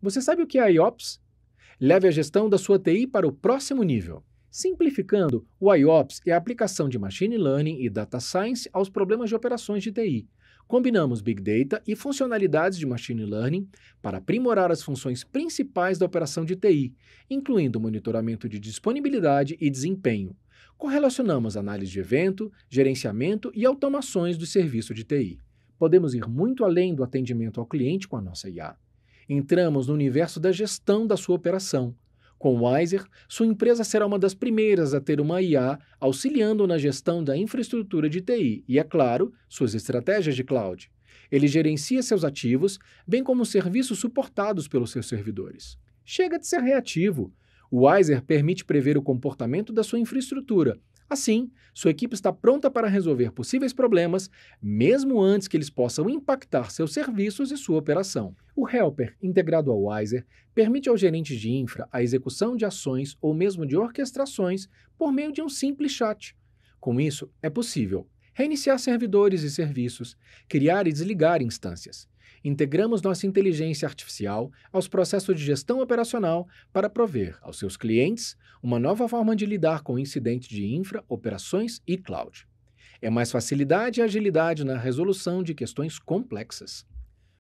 Você sabe o que é IOPS? Leve a gestão da sua TI para o próximo nível. Simplificando, o IOPS é a aplicação de Machine Learning e Data Science aos problemas de operações de TI. Combinamos Big Data e funcionalidades de Machine Learning para aprimorar as funções principais da operação de TI, incluindo monitoramento de disponibilidade e desempenho. Correlacionamos análise de evento, gerenciamento e automações do serviço de TI. Podemos ir muito além do atendimento ao cliente com a nossa IA. Entramos no universo da gestão da sua operação com o Wiser, sua empresa será uma das primeiras a ter uma IA auxiliando na gestão da infraestrutura de TI e, é claro, suas estratégias de cloud. Ele gerencia seus ativos, bem como os serviços suportados pelos seus servidores. Chega de ser reativo. O Wiser permite prever o comportamento da sua infraestrutura, Assim, sua equipe está pronta para resolver possíveis problemas, mesmo antes que eles possam impactar seus serviços e sua operação. O Helper, integrado ao Wiser, permite aos gerentes de infra a execução de ações ou mesmo de orquestrações por meio de um simples chat. Com isso, é possível reiniciar servidores e serviços, criar e desligar instâncias. Integramos nossa inteligência artificial aos processos de gestão operacional para prover aos seus clientes uma nova forma de lidar com incidentes de infra, operações e cloud. É mais facilidade e agilidade na resolução de questões complexas.